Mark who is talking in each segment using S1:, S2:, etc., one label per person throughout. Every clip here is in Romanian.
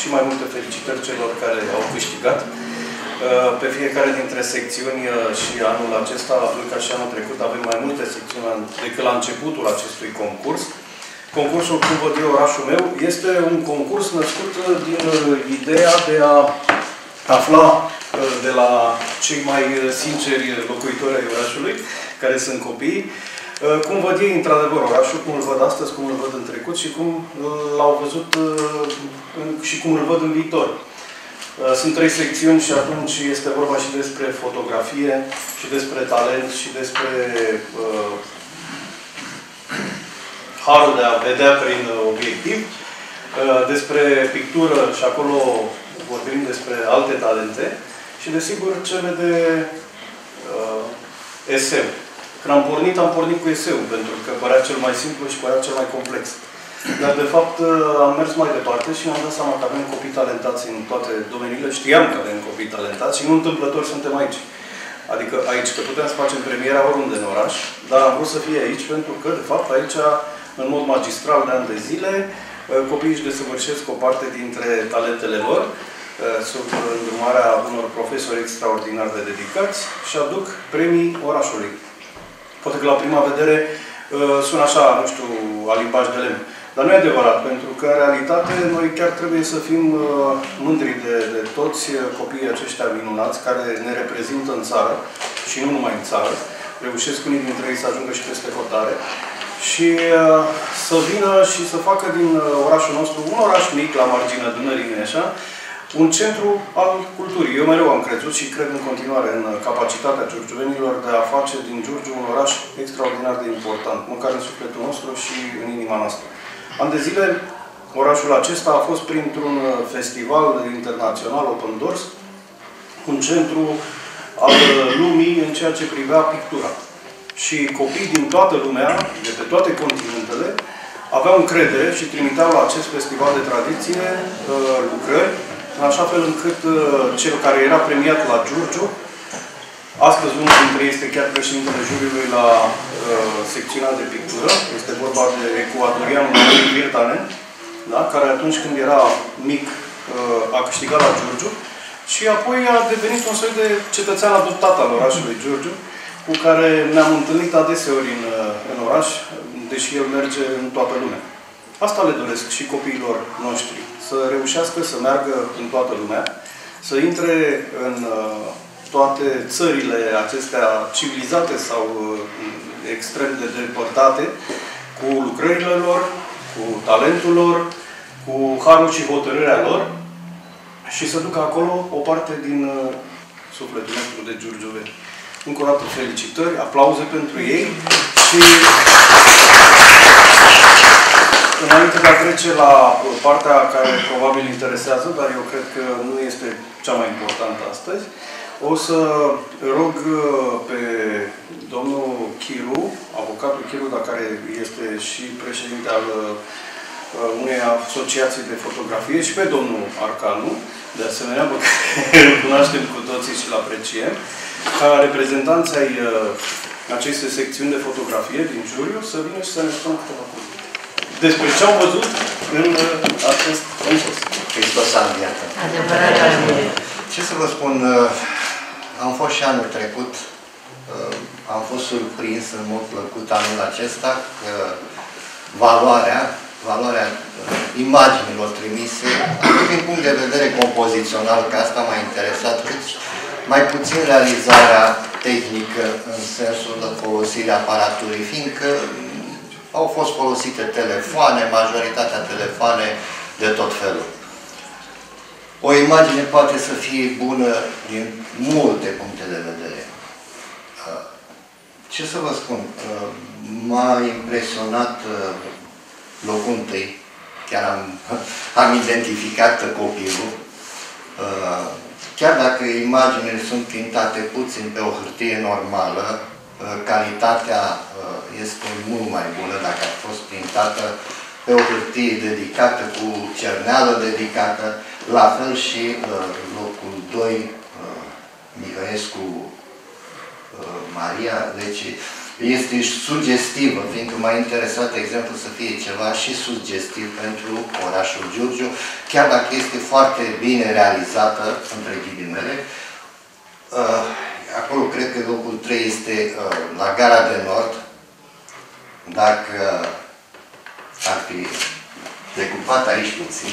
S1: și mai multe felicitări celor care au câștigat. Uh, pe fiecare dintre secțiuni uh, și anul acesta, la fel ca și anul trecut, avem mai multe secțiuni decât la începutul acestui concurs. Concursul Cum văd eu orașul meu este un concurs născut uh, din ideea de a afla de la cei mai sinceri locuitori ai orașului, care sunt copiii, cum văd ei într-adevăr orașul, cum îl văd astăzi, cum îl văd în trecut și cum l-au văzut și cum îl văd în viitor. Uh, sunt trei secțiuni și atunci este vorba și despre fotografie, și despre talent, și despre uh, harul de a vedea prin obiectiv, uh, despre pictură și acolo vorbim despre alte talente și desigur cele de uh, eseu. Când am pornit, am pornit cu eseu, pentru că părea cel mai simplu și părea cel mai complex. Dar, de fapt, uh, am mers mai departe și mi-am dat seama că avem copii talentați în toate domeniile. Știam că avem copii talentați și nu întâmplător suntem aici. Adică aici, că putem să facem premiera oriunde în oraș, dar am vrut să fie aici pentru că, de fapt, aici, în mod magistral de ani de zile, uh, copiii își desăvârșesc o parte dintre talentele lor, uh, sub îndrumarea unor profesori extraordinar de dedicați și aduc premii orașului. Poate că la prima vedere sună așa, nu știu, alimbaj de lemn. Dar nu e adevărat, pentru că, în realitate, noi chiar trebuie să fim uh, mândri de, de toți uh, copiii aceștia minunați care ne reprezintă în țară și nu numai în țară. Reușesc unii dintre ei să ajungă și peste hotare și uh, să vină și să facă din orașul nostru un oraș mic la marginea Dunării, așa, un centru al culturii. Eu mereu am crezut și cred în continuare în capacitatea giurgiuvenilor de a face din Giurgiu un oraș extraordinar de important, măcar în sufletul nostru și în inima noastră. An de zile, orașul acesta a fost printr-un uh, festival internațional Open Doors, un centru al uh, lumii în ceea ce privea pictura. Și copii din toată lumea, de pe toate continentele, aveau încredere și trimiteau la acest festival de tradiție uh, lucrări, în așa fel încât cel care era premiat la Giurgiu, astăzi unul dintre ei este chiar președintele juriului la uh, secțiunea de pictură. Este vorba de ecuadorianul Virtanen, da? care atunci când era mic uh, a câștigat la Giurgiu și apoi a devenit un soi de cetățean adoptat al orașului Giurgiu, cu care ne-am întâlnit adeseori în, uh, în oraș, deși el merge în toată lumea. Asta le doresc și copiilor noștri, să reușească să meargă în toată lumea, să intre în uh, toate țările acestea civilizate sau uh, extrem de depărtate, cu lucrările lor, cu talentul lor, cu harul și hotărârea lor și să ducă acolo o parte din uh, sufletul nostru de Giurgiove. Încă o dată felicitări, aplauze pentru ei și înainte de a trece la partea care probabil interesează, dar eu cred că nu este cea mai importantă astăzi, o să rog uh, pe domnul Chiru, avocatul Chiru, dar care este și președinte al uh, unei asociații de fotografie și pe domnul Arcanu, de asemenea, pe care îl cunoaștem cu toții și îl apreciem, ca reprezentanți ai uh, acestei secțiuni de fotografie din juriu, să vină și să ne spună câteva cuvinte. Despre ce au văzut în acest concurs.
S2: Hristos a înviat. Ce să vă spun, am fost și anul trecut, uh, am fost surprins în mod plăcut anul acesta că valoarea, valoarea uh, imaginilor trimise, atât din punct de vedere compozițional, că asta m-a interesat, cât mai puțin realizarea tehnică în sensul de folosire aparaturii, fiindcă au fost folosite telefoane, majoritatea telefoane de tot felul. O imagine poate să fie bună din multe puncte de vedere. Uh, ce să vă spun? Uh, m-a impresionat uh, locul întâi. Chiar am, am identificat copilul. Chiar dacă imaginile sunt pintate puțin pe o hârtie normală, calitatea este mult mai bună dacă a fost pintată pe o hârtie dedicată, cu cerneală dedicată, la fel și uh, locul 2, uh, Mihăescu uh, Maria, deci este sugestivă, fiindcă m-a interesat, de exemplu, să fie ceva și sugestiv pentru orașul Giurgiu, chiar dacă este foarte bine realizată, între ghilimele. Uh, acolo cred că locul 3 este uh, la Gara de Nord. Dacă ar fi decupat aici puțin,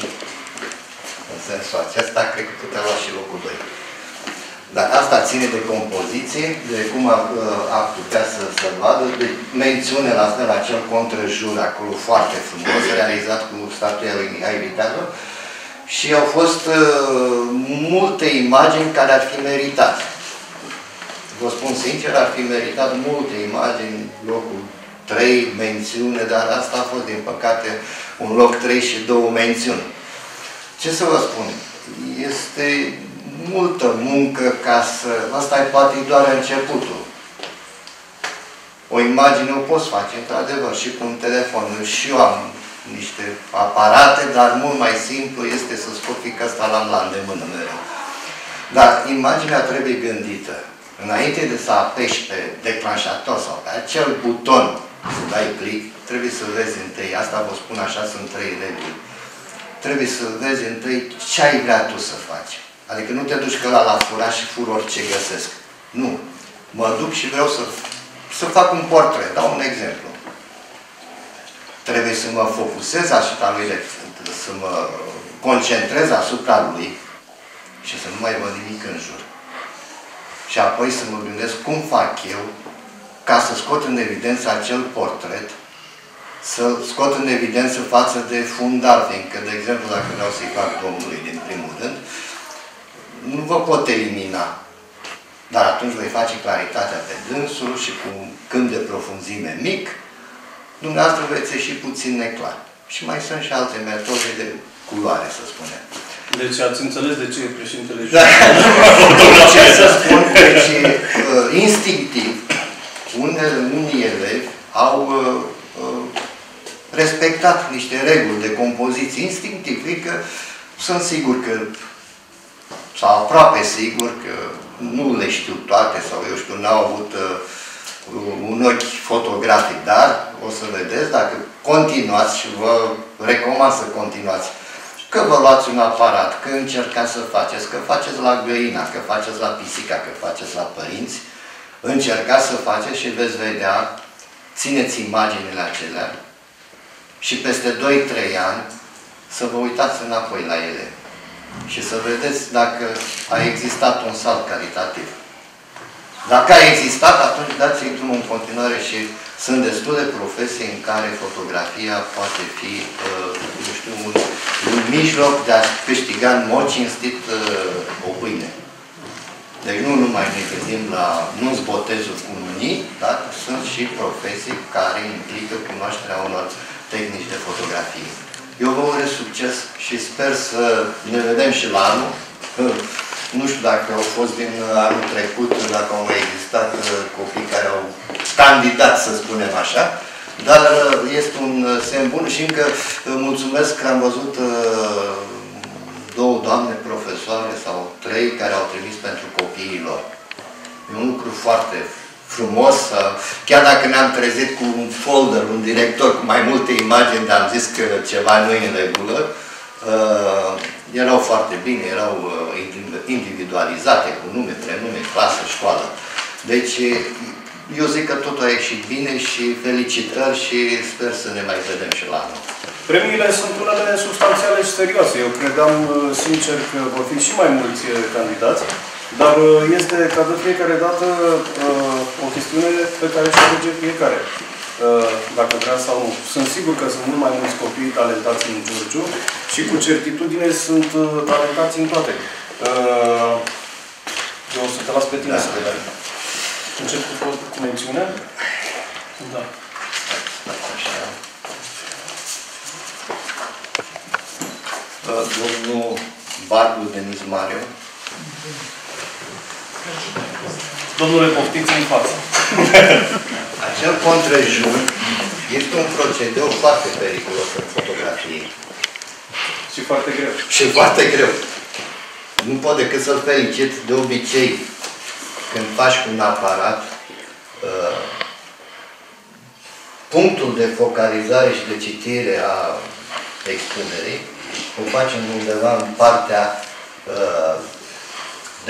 S2: în sensul acesta, cred că putea lua și locul 2. Dar asta ține de compoziție, de cum a, a putea să se vadă, de mențiune la fel acel contrejur acolo foarte frumos, realizat cu statuia lui Mihai Viteanu. Și au fost uh, multe imagini care ar fi meritat. Vă spun sincer, ar fi meritat multe imagini, locul 3, mențiune, dar asta a fost, din păcate, un loc 3 și două mențiuni. Ce să vă spun? Este multă muncă ca să... Asta e poate doar începutul. O imagine o poți face, într-adevăr, și cu un telefon. Și eu am niște aparate, dar mult mai simplu este să scot că asta l-am la îndemână mereu. Dar imaginea trebuie gândită. Înainte de să apeși pe declanșator sau pe acel buton să dai click, trebuie să vezi întâi, asta vă spun așa, sunt trei reguli. Trebuie să vezi întâi ce ai vrea tu să faci. Adică nu te duci că la la fura și fur orice găsesc. Nu. Mă duc și vreau să, să fac un portret. Dau un exemplu. Trebuie să mă focusez asupra lui, de, să mă concentrez asupra lui și să nu mai văd nimic în jur. Și apoi să mă gândesc cum fac eu ca să scot în evidență acel portret, să scot în evidență față de fundal, fiindcă, de exemplu, dacă vreau să-i fac Domnului din primul rând, nu vă pot elimina. Dar atunci voi face claritatea pe dânsul și cu un câmp de profunzime mic, dumneavoastră veți ieși puțin neclar. Și mai sunt și alte metode de culoare, să spunem.
S1: Deci ați înțeles de ce e președintele
S2: da. Ce să spun? Deci, uh, instinctiv, unele, unii elevi au uh, uh, respectat niște reguli de compoziție instinctiv. Adică sunt sigur că sau aproape sigur că nu le știu toate sau eu știu, n-au avut uh, un ochi fotografic, dar o să vedeți dacă continuați și vă recomand să continuați. Că vă luați un aparat, că încercați să faceți, că faceți la găina, că faceți la pisica, că faceți la părinți, încercați să faceți și veți vedea, țineți imaginile acelea și peste 2-3 ani să vă uitați înapoi la ele și să vedeți dacă a existat un salt calitativ. Dacă a existat, atunci dați-i drumul în continuare și sunt destule profesii în care fotografia poate fi, uh, nu știu, un, un mijloc de a câștiga în mod cinstit uh, o pâine. Deci nu numai ne gândim la nu-ți botezul cu unii, dar sunt și profesii care implică cunoașterea unor tehnici de fotografie. Eu vă urez succes și sper să ne vedem și la anul. Nu știu dacă au fost din anul trecut, dacă au mai existat uh, copii care au candidat, să spunem așa, dar uh, este un semn bun și încă uh, mulțumesc că am văzut două doamne profesoare sau trei care au trimis pentru copiii lor. E un lucru foarte frumos, chiar dacă ne-am trezit cu un folder, un director cu mai multe imagini, dar am zis că ceva nu e în regulă, uh, erau foarte bine, erau uh, individualizate, cu nume, prenume, clasă, școală. Deci, eu zic că totul a ieșit bine și felicitări și sper să ne mai vedem și la anul.
S1: Premiile sunt unele substanțiale și serioase. Eu credeam, uh, sincer, că vor fi și mai mulți candidați. Dar uh, este ca de fiecare dată uh, o chestiune pe care și alege fiecare. Uh, dacă vrea sau nu. Sunt sigur că sunt mult mai mulți copii talentați în Giurgiu și cu certitudine sunt talentați în toate. Eu o să te las pe tine da. să vedem. Încep cu, cu mențiunea? Da.
S2: Domnul Barbu Denis Mariu
S1: Domnule, poftiți în față.
S2: Acel contrejur este un procedeu foarte periculos în fotografie.
S1: Și foarte greu.
S2: Și foarte greu. Nu pot decât să-l felicit de obicei când faci cu un aparat uh, punctul de focalizare și de citire a expunerii o facem undeva în partea uh,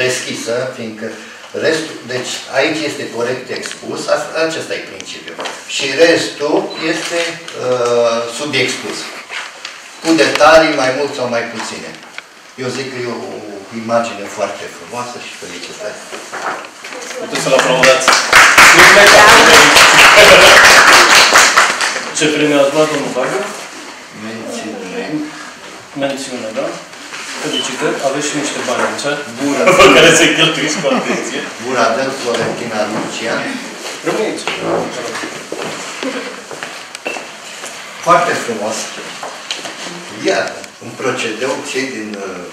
S2: deschisă, fiindcă restul, deci aici este corect expus, asta, acesta e principiul. Și restul este uh, subexpus. Cu detalii mai mult sau mai puține. Eu zic că e o imagine foarte frumoasă și felicitări.
S1: Puteți să-l aplaudați. Ce premiu ați luat, domnul Varga?
S2: Mențiune.
S1: Mențiune, da? Felicitări, aveți și niște bani aici,
S2: Bună.
S1: pe care se cheltuiți cu atenție.
S2: Buradel Florentina Lucian.
S1: Rămâi aici.
S2: Foarte frumos. Iar, un procedeu, cei din uh,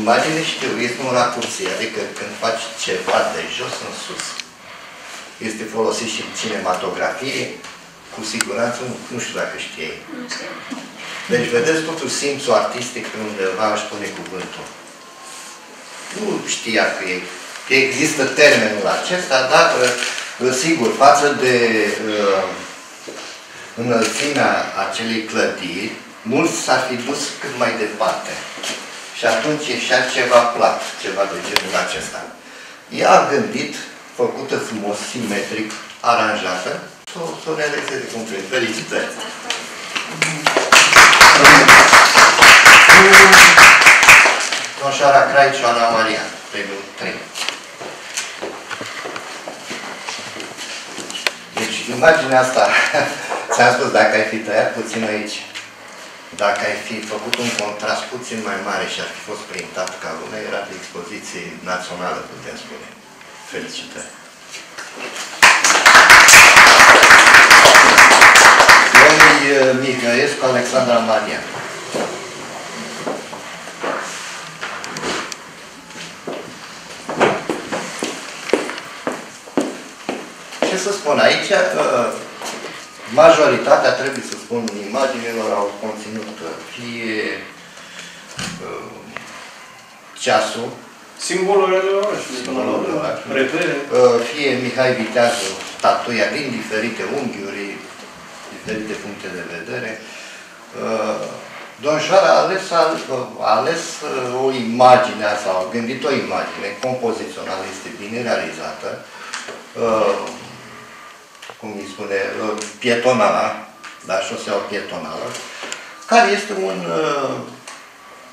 S2: imagine știu, este un racursie, adică când faci ceva de jos în sus. Este folosit și în cinematografie, cu siguranță, nu, nu știu dacă știai. Deci, vedeți, totul simțul artistic când undeva își pune cuvântul. Nu știa că, e, că există termenul acesta, dar, uh, sigur, față de uh, înălțimea acelei clădiri, mulți s-ar fi dus cât mai departe. Și atunci ieșea ceva plat, ceva de genul acesta. Ea a gândit, făcută frumos, simetric, aranjată, să o să o realizeze cum trebuie. Felicitări! Doșara Craici, Ana Maria, premiul 3. Deci, imaginea asta, ți-am spus, dacă ai fi tăiat puțin aici, dacă ai fi făcut un contrast puțin mai mare și ar fi fost printat ca lumea, era de expoziție națională, putem spune. Felicitări! Mihăiescu Alexandra Maria. Ce să spun aici? Uh, Majoritatea, trebuie să spun, imaginilor au conținut fie uh, ceasul,
S1: Simbolurile orașului.
S2: Simbolurile orașului.
S1: Repere.
S2: uh, fie Mihai Viteazu, statuia din diferite unghiuri, diferite puncte de vedere. Uh, Domnișoara a ales, a, a ales uh, o imagine sau a gândit o imagine compozițională, este bine realizată. Uh, cum îi spune, uh, pietonală, da, șoseaua pietonală, care este un uh,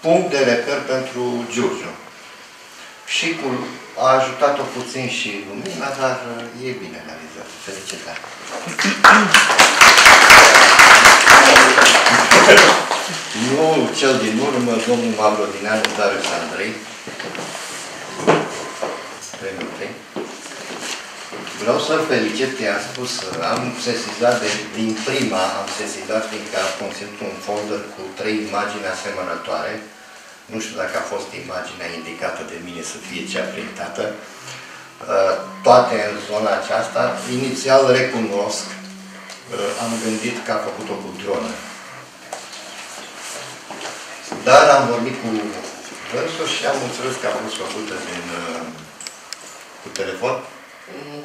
S2: punct de reper pentru Giurgiu. Și cu, a ajutat-o puțin și lumina, dar uh, e bine realizat. Felicitări! nu cel din urmă, domnul Mavrodinianu Darius Andrei, premiul 3. Vreau să-l felicit, i-am spus, am sesizat de, din prima, am sesizat fiindcă a conținut un folder cu trei imagini asemănătoare. Nu știu dacă a fost imaginea indicată de mine să fie cea printată. Uh, Toate în zona aceasta. Inițial recunosc, uh, am gândit că a făcut-o cu dronă. Dar am vorbit cu dânsul și am înțeles că a fost făcută din, uh, cu telefon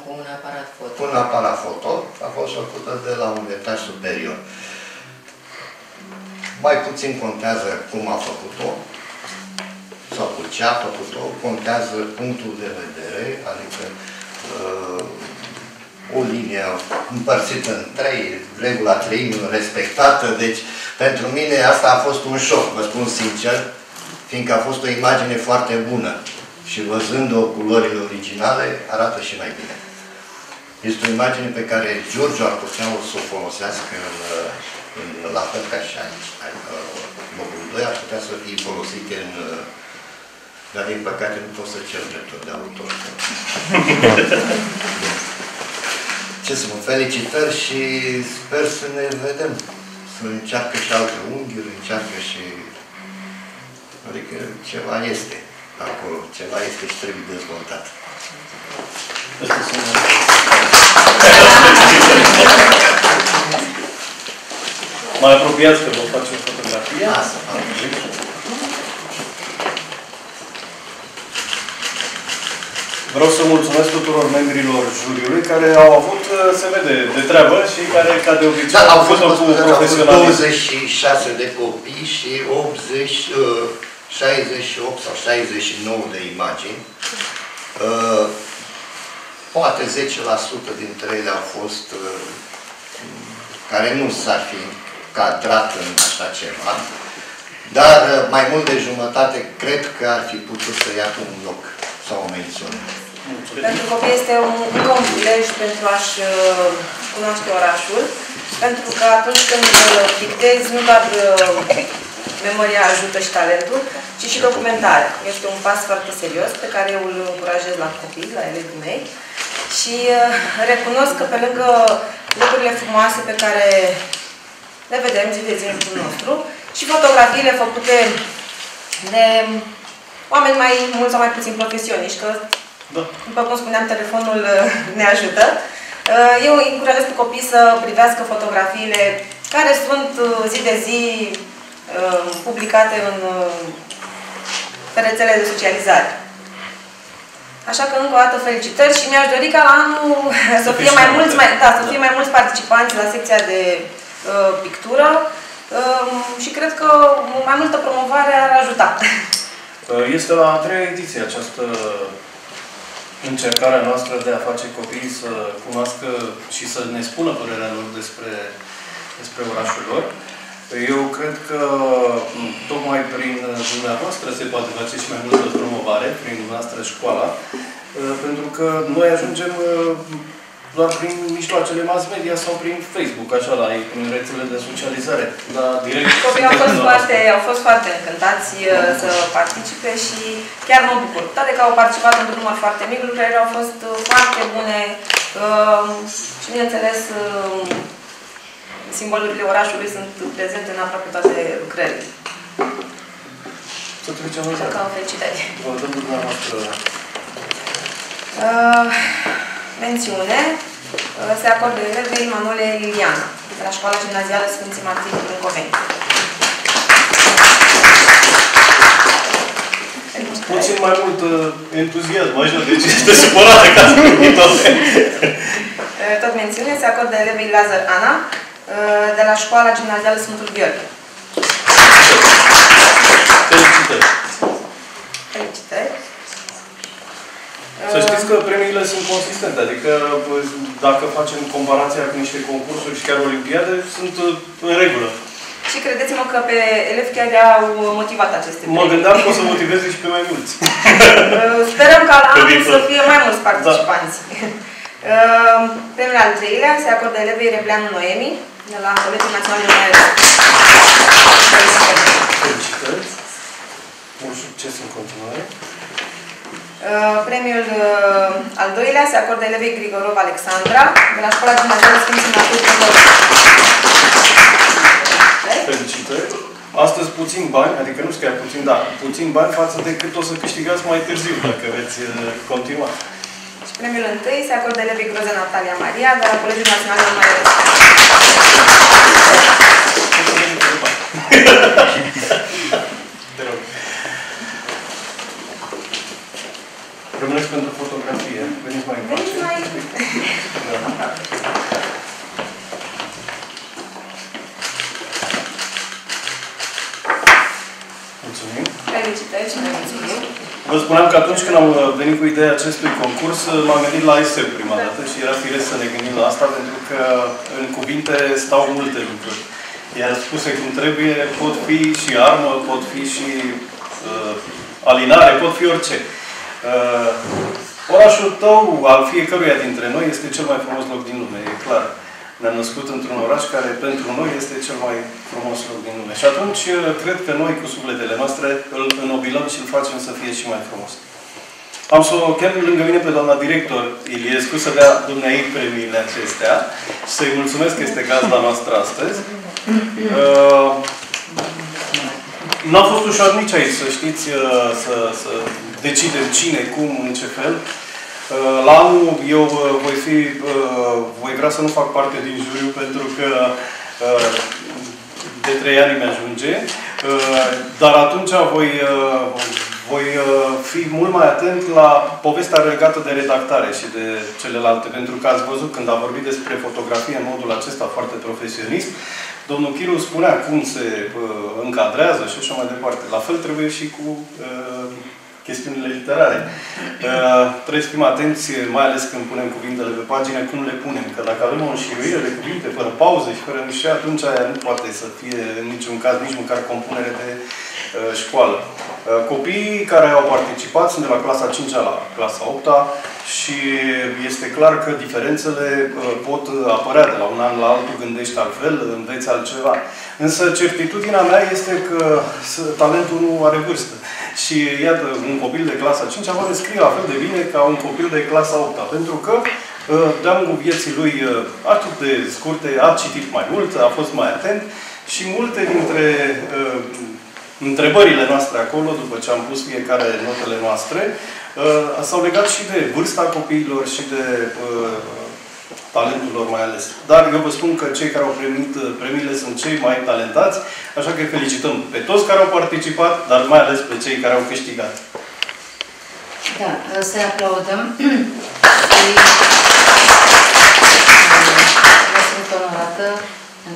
S3: cu un aparat foto.
S2: cu un aparat foto, a fost făcută de la un etaj superior. Mai puțin contează cum a făcut-o, sau cu ce a făcut-o, contează punctul de vedere, adică uh, o linie împărțită în trei, regula treimilor respectată, deci pentru mine asta a fost un șoc, vă spun sincer, fiindcă a fost o imagine foarte bună și văzând-o culorile originale, arată și mai bine. Este o imagine pe care Giorgio ar putea să o folosească în, în, la fel ca și aici. Locul 2 ar putea să fie folosite în dar din păcate nu pot să cer dreptul de autor. Ce să mă felicitări și sper să ne vedem. Să încearcă și alte unghiuri, încearcă și... Adică ceva este acolo, ceva este și trebuie dezvoltat.
S1: Astea sunt... Mai apropiați că vă face o fotografie.
S2: Asta fac.
S1: Vreau să mulțumesc tuturor membrilor juriului care au avut, uh, se vede, de treabă și care, ca de obicei,
S2: da,
S1: au făcut-o cu profesionalism.
S2: 26 de copii și 80, 68 sau 69 de imagini. Uh, poate 10% dintre ele au fost uh, care nu s-ar fi cadrat în așa ceva, dar uh, mai mult de jumătate cred că ar fi putut să ia un loc sau o mențiune.
S3: Pentru copii este un, încă un prilej pentru a-și cunoaște orașul, pentru că atunci când dictezi, nu doar memoria ajută și talentul, ci și documentarea. Este un pas foarte serios pe care eu îl încurajez la copii, la elevii mei. Și uh, recunosc că pe lângă lucrurile frumoase pe care le vedem zi de zi în jurul nostru și fotografiile făcute de oameni mai mulți sau mai puțin profesioniști, că, da. după cum spuneam, telefonul uh, ne ajută. Uh, eu încurajez pe copii să privească fotografiile care sunt zi de zi publicate în pe rețele de socializare. Așa că încă o dată felicitări și mi-aș dori ca la anul să fie mai mulți, mai, da, să fie mai mulți participanți la secția de uh, pictură uh, și cred că mai multă promovare ar ajuta.
S1: Uh, este la a treia ediție această încercarea noastră de a face copiii să cunoască și să ne spună părerea lor despre, despre orașul lor. Eu cred că tocmai prin dumneavoastră se poate face și mai multă promovare, prin dumneavoastră școala, pentru că noi ajungem doar prin mijloacele mass media sau prin Facebook, așa, la prin rețele de socializare. Dar direct...
S3: Copiii au fost, foarte, au fost foarte încântați să participe și chiar mă bucur. Toate că au participat într-un număr foarte mic, lucrurile au fost foarte bune și, bineînțeles, simbolurile orașului sunt prezente în aproape toate lucrările.
S1: Să trecem la
S3: Așa că felicitări.
S1: Vă dăm dumneavoastră.
S3: Uh, mențiune uh, se acordă elevei Manole Liliana, de la Școala Gimnazială Sfânții Martini din Coveni.
S1: Puțin mai mult uh, entuziasm, așa, deci este supărată ca să toate.
S3: Tot mențiune se acordă elevei Lazar Ana, Uh, de la școala gimnazială Sfântul Gheorghe.
S1: Felicitări!
S3: Felicitări!
S1: Să știți că premiile sunt consistente, adică dacă facem comparația cu niște concursuri și chiar olimpiade, sunt uh, în regulă.
S3: Și credeți-mă că pe elevi chiar au motivat aceste
S1: premii. Mă gândeam că o să motiveze și pe mai mulți.
S3: Uh, sperăm ca la anul să fie mai mulți participanți. Da. Premiul al treilea se acordă elevei Rebleanu Noemi, de la Colegiul Național de Mare.
S1: Felicitări! Mult succes în continuare!
S3: Uh, premiul uh, al doilea se acordă elevei Grigorov Alexandra de la Școala Gimnazială Sfinții Natur
S1: Felicitări! Astăzi puțin bani, adică nu chiar puțin, dar puțin bani față de cât o să câștigați mai târziu, dacă veți uh, continua.
S3: Premiul întâi se acordă elevii Groza Natalia Maria de la Colegiul Național de Mare
S1: Te rog. Rămâneți pentru fotografie. Veniți mai încoace.
S3: Veniți mai...
S1: Da. Mulțumim.
S3: Felicitări și mulțumim.
S1: Vă spuneam că atunci când am venit cu ideea acestui concurs, m-am gândit la eseu prima da. dată și era firesc să ne gândim la asta, pentru că în cuvinte stau multe lucruri. Iar spuse cum trebuie, pot fi și armă, pot fi și uh, alinare, pot fi orice. Uh, orașul tău, al fiecăruia dintre noi, este cel mai frumos loc din lume, e clar. Ne-am născut într-un oraș care pentru noi este cel mai frumos loc din lume. Și atunci uh, cred că noi, cu sufletele noastre, îl înobilăm și îl facem să fie și mai frumos. Am să o chem lângă mine pe doamna director Iliescu să dea dumneai premiile acestea și să-i mulțumesc că este gazda noastră astăzi. Uh, N-a fost ușor nici aici, să știți, uh, să, să decidem cine, cum, în ce fel. Uh, la anul eu uh, voi, fi, uh, voi vrea să nu fac parte din juriu pentru că de trei ani mi-ajunge, dar atunci voi, voi uh, fi mult mai atent la povestea legată de redactare și de celelalte, pentru că ați văzut când a vorbit despre fotografie în modul acesta foarte profesionist, domnul Chiru spunea cum se uh, încadrează și așa mai departe. La fel trebuie și cu uh, chestiunile literare. Uh, trebuie să fim atenți, mai ales când punem cuvintele pe pagină, cum le punem. Că dacă avem o înșiruire de cuvinte, fără pauze și fără niște, atunci aia nu poate să fie în niciun caz, nici măcar compunere de uh, școală. Uh, copiii care au participat sunt de la clasa 5 -a la clasa 8 -a și este clar că diferențele uh, pot apărea de la un an la altul, gândești altfel, înveți altceva. Însă certitudinea mea este că talentul nu are vârstă. Și iată, un copil de clasa 5 poate scrie la fel de bine ca un copil de clasa 8 pentru că uh, de-a lungul vieții lui atât de scurte, a citit mai mult, a fost mai atent și multe dintre uh, întrebările noastre acolo, după ce am pus fiecare notele noastre, uh, s-au legat și de vârsta copiilor și de uh, talentul lor mai ales. Dar eu vă spun că cei care au primit uh, premiile sunt cei mai talentați, așa că felicităm pe toți care au participat, dar mai ales pe cei care au câștigat.
S4: Da, să aplaudăm.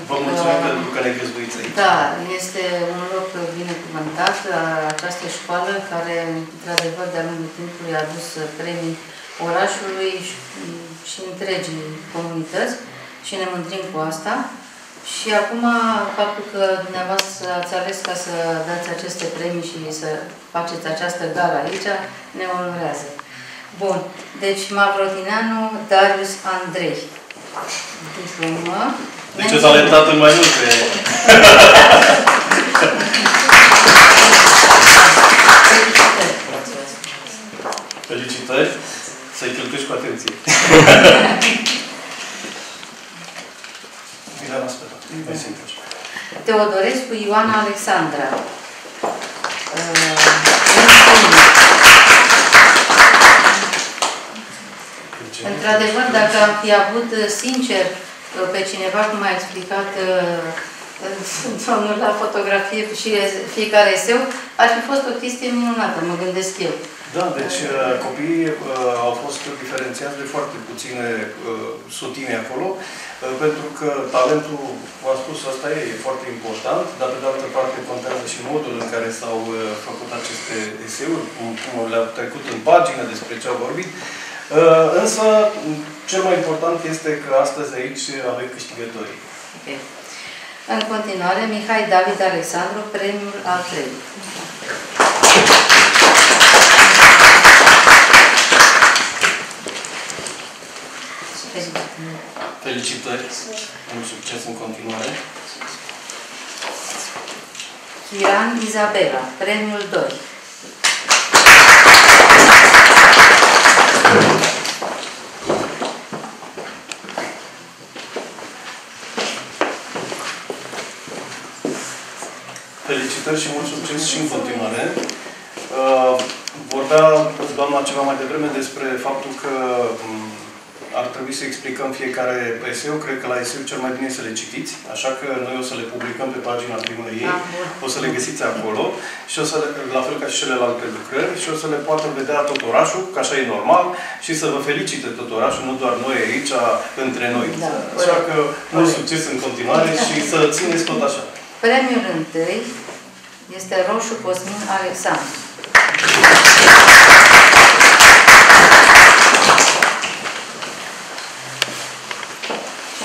S1: Vă mulțumim pentru că ne găzduiți aici.
S4: Da, este un loc binecuvântat, această școală care, într-adevăr, de-a lungul timpului a adus premii orașului și, și întregii comunități și ne mândrim cu asta. Și acum, faptul că dumneavoastră ați ales ca să dați aceste premii și să faceți această gală aici, ne onorează. Bun, deci Mavrotineanu Darius Andrei. Diplomă.
S1: Deci o talentat în mai multe. Felicitări. Să-i cheltuiești cu atenție.
S4: Teodorescu Ioana Alexandra. Uh, Într-adevăr, dacă am fi avut, sincer, pe cineva, cum a explicat domnul la fotografie și fiecare eseu, ar fi fost o chestie minunată, mă gândesc eu.
S1: Da, deci uh, copiii uh, au fost diferențiați de foarte puține uh, sutine acolo, pentru că talentul, v-am spus, asta e, e foarte important, dar pe de altă parte contează și modul în care s-au făcut aceste eseuri, cum, cum le-au trecut în pagină, despre ce au vorbit. Însă, cel mai important este că astăzi aici avem câștigătorii. Okay.
S4: În continuare, Mihai David Alexandru, premiul al treilea.
S1: Felicitări! Mult succes în continuare!
S4: Chiran Izabela, premiul 2.
S1: Felicitări și mult succes și în continuare. Uh, vorbea doamna ceva mai devreme despre faptul că um, ar trebui să explicăm fiecare eseu. Cred că la eseu cel mai bine să le citiți, așa că noi o să le publicăm pe pagina primăriei, o să le găsiți acolo și o să le, la fel ca și celelalte lucrări și o să le poată vedea tot orașul, ca așa e normal, și să vă felicite tot orașul, nu doar noi aici, între noi. Da, așa că mult succes în continuare și să țineți tot așa.
S4: Premiul întâi este Roșu Cosmin Alexandru.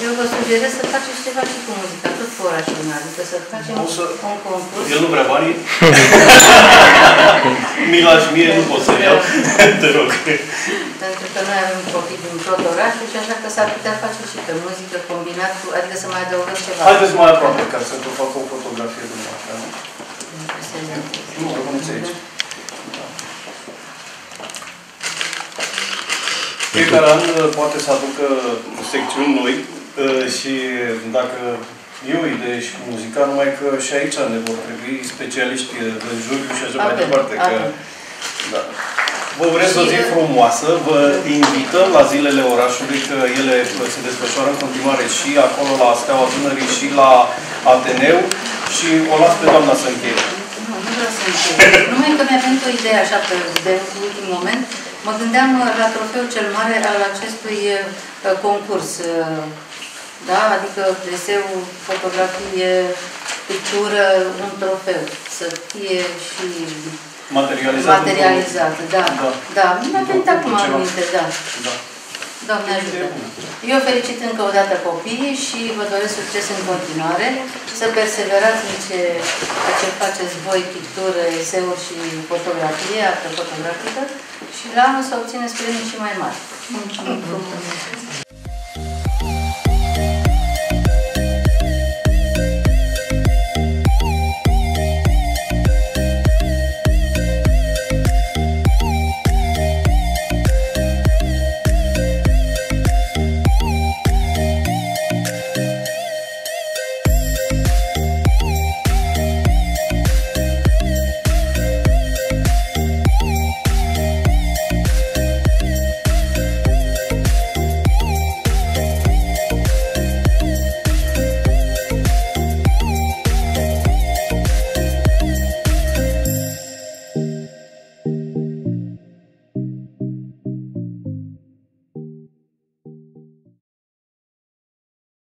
S4: Eu vă sugerez să faceți ceva și cu muzica, tot cu orașul meu, adică să facem să... un concurs.
S1: El nu vrea banii? Mi lași mie, nu pot să-l iau. Te rog.
S4: Pentru că noi avem copii din tot orașul și așa că s-ar putea face și pe muzică combinat cu, adică să mai adăugăm ceva.
S1: Haideți mai aproape ca să vă fac o fotografie dumneavoastră. Nu, rămâneți aici. Fiecare an uh, poate să aducă secțiuni noi uh, și dacă e o idee și cu muzica, numai că și aici ne vor trebui specialiști de juriu și așa mai departe. Că, da. Vă urez o zi frumoasă, vă invităm la zilele orașului, că ele se desfășoară în continuare și acolo la Steaua Dunării și la Ateneu și o las pe doamna să încheie.
S4: vreau să închei. Numai că mi-a venit o idee așa pe de ultim moment. Mă gândeam la trofeul cel mare al acestui uh, concurs. Uh, Da? Adică deseu, fotografie, pictură, un trofeu. Să fie și
S1: Materializat.
S4: materializat. Da,
S1: Da.
S4: da. Mi-a venit acum
S1: Ceva.
S4: aminte, da.
S1: Da.
S4: Doamne ajută! Eu felicit încă o dată copiii și vă doresc succes în continuare, să perseverați în ce, la ce faceți voi, pictură, eseuri și fotografie, artă fotografică și la anul să obțineți premii și mai mari. Mulțumim frumos!